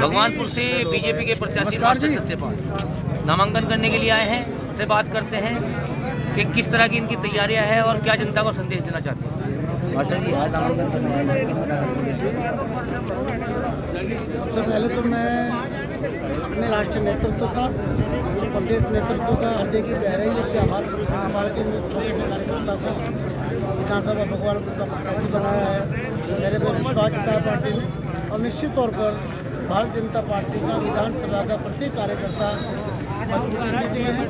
भगवानपुर से बीजेपी के प्रत्याशी मास्टर सत्यपाल नामांकन करने के लिए आए हैं से बात करते हैं कि किस तरह की इनकी तैयारियाँ हैं और क्या जनता को संदेश देना चाहते हैं। मास्टर जी आज नामांकन हैं। का? सबसे पहले तो मैं अपने राष्ट्रीय नेतृत्व का प्रदेश नेतृत्व का हृदय की गहराइयों से आभार पार्टी में छोटे से कार्यकर्ता को विधानसभा भगवानपुर का प्रत्याशी बनाया है। मेरे को विश्वास जताया पार्टी ने और निश्चित तौर पर भारतीय जनता पार्टी का विधानसभा का प्रत्येक कार्यकर्ता स्थिति में है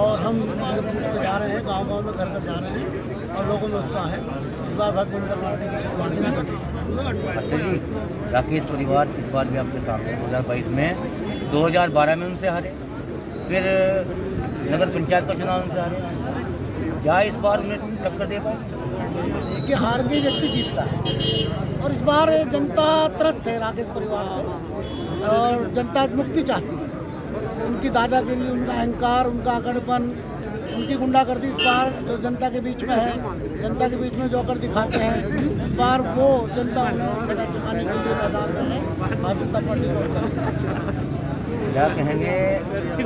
और हम पे जा रहे हैं गाँव गाँव में घर घर जा रहे हैं और लोगों में उत्साह है। इस बार भारतीय जनता पार्टी की शुरुआत नहीं जी। राकेश परिवार इस बार भी आपके सामने दो हज़ार बाईस में 2012 में उनसे हारे फिर नगर पंचायत का चुनाव उनसे हारे। क्या इस बार उन्हें टक्कर दे पाए? देखिए हार के व्यक्ति जीतता है। और इस बार जनता त्रस्त है राकेश परिवार से और जनता मुक्ति चाहती है। उनकी दादागिरी, उनका अहंकार, उनका अकड़पन, उनकी गुंडागर्दी इस बार जो जनता के बीच में है, जनता के बीच में जो अकड़ दिखाते हैं, इस बार वो जनता उन्हें बेटा चुकाने के लिए मैदान में है। भारतीय जनता पार्टी को क्या कहेंगे?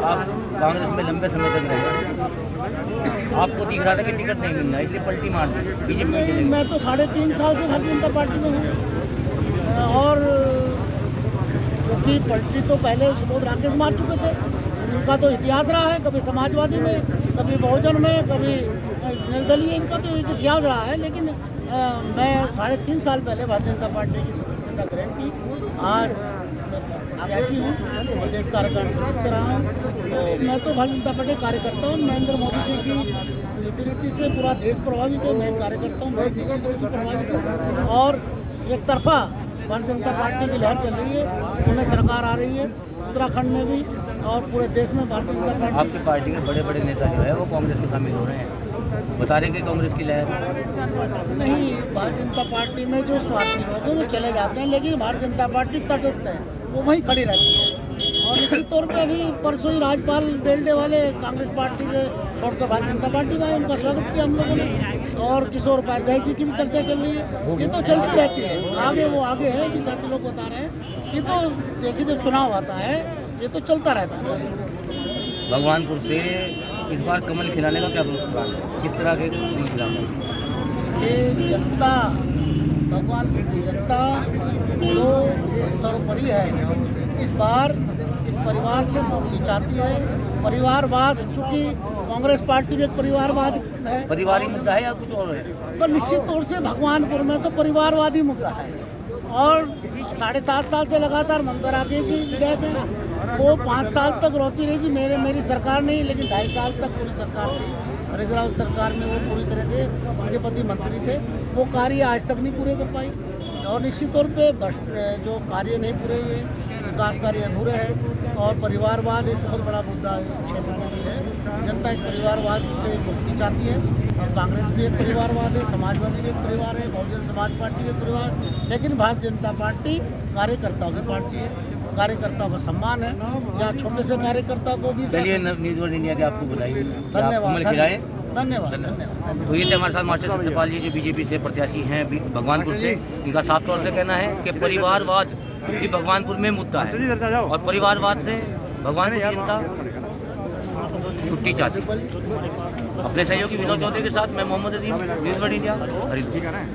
आप कांग्रेस में लंबे समय तक रहे आपको दिख रहा था कि टिकट नहीं मिलना इसलिए पलटी मार दी। बीजेपी मैं तो साढ़े तीन साल से भारतीय जनता पार्टी में हूँ। और क्योंकि पलटी तो पहले सुबोध राकेश मार चुके थे। उनका तो इतिहास रहा है कभी समाजवादी में कभी बहुजन में कभी निर्दलीय इनका तो एक इतिहास रहा है। लेकिन अ, मैं साढ़े तीन साल पहले भारतीय जनता पार्टी की सदस्यता ग्रहण की। आज ऐसी हूँ, प्रदेश कार्यकारिणी सदस्य रहा हूँ। तो मैं तो भारतीय जनता पार्टी कार्यकर्ता हूँ, नरेंद्र मोदी जी की रीति रीति से पूरा देश प्रभावित है, मैं कार्यकर्ता हूँ, मैं निश्चित रूप से प्रभावित हूँ। और एक तरफा भारतीय जनता पार्टी की लहर चल रही है उनमें सरकार आ रही है उत्तराखंड में भी और पूरे देश में भारतीय जनता पार्टी। आपकी पार्टी के बड़े बड़े नेता जो है वो कांग्रेस में शामिल हो रहे हैं। बता रहे कि कांग्रेस की लहर। नहीं भारतीय जनता पार्टी में जो स्वार्थी लोग हैं वो चले जाते हैं लेकिन भारतीय जनता पार्टी तटस्थ है वो वहीं खड़ी रहती है। और निश्चित तौर पर अभी परसों ही राज्यपाल बेलडे वाले कांग्रेस पार्टी से छोड़कर भारतीय जनता पार्टी में उनका स्वागत किया हम लोगों ने। और किशोर उपाध्याय जी की भी चर्चा चल रही है। ये तो चलती रहती है। आगे वो आगे है भी साथी लोग बता रहे हैं। ये तो देखिए जब चुनाव आता है ये तो चलता रहता है। भगवानपुर से इस बार कमल खिलाने का क्या प्लान है? किस तरह के कमल खिलाना ये जनता भगवान की जनता जो सर्वोपरि है इस बार इस परिवार से मुक्ति चाहती है। परिवारवाद चूँकि कांग्रेस पार्टी भी एक परिवारवाद है। परिवारिक मुद्दा है या कुछ और है? पर निश्चित तौर से भगवानपुर में तो परिवारवादी मुद्दा है। और साढ़े सात साल से लगातार ममता राकेश जी विधायक हैं वो पाँच साल तक रोती रही थी मेरे मेरी सरकार नहीं लेकिन ढाई साल तक पूरी सरकार थी। हरीश रावत सरकार में वो पूरी तरह से उनके पति मंत्री थे। वो कार्य आज तक नहीं पूरे कर पाई। और निश्चित तौर पे जो कार्य नहीं पूरे हुए विकास कार्य अधूरे हैं। और परिवारवाद एक बहुत बड़ा मुद्दा क्षेत्र के लिए है। जनता इस परिवारवाद से मुक्ति चाहती है। और कांग्रेस भी एक परिवारवाद है समाजवादी भी एक परिवार है बहुजन समाज पार्टी भी एक परिवार लेकिन भारतीय जनता पार्टी कार्यकर्ताओं की पार्टी है। कार्यकर्ताओं का सम्मान है। यहाँ छोटे से कार्यकर्ता को भी चलिए न्यूज़ वर्ल्ड इंडिया के आपको बधाई धन्यवाद। धन्यवाद। धन्यवाद। तो ये थे हमारे साथ मास्टर सत्यपाल जी जो बीजेपी से प्रत्याशी हैं भी- भगवानपुर से। इनका साफ़ तौर से कहना है कि परिवारवाद भी भगवानपुर में मुद्दा है। और परिवारवाद से भगवानपुर जनता छुट्टी चाहती अपने सहयोगी विनोद चौधरी के साथ मैं Mohammad Azim, news one India, Haridwar.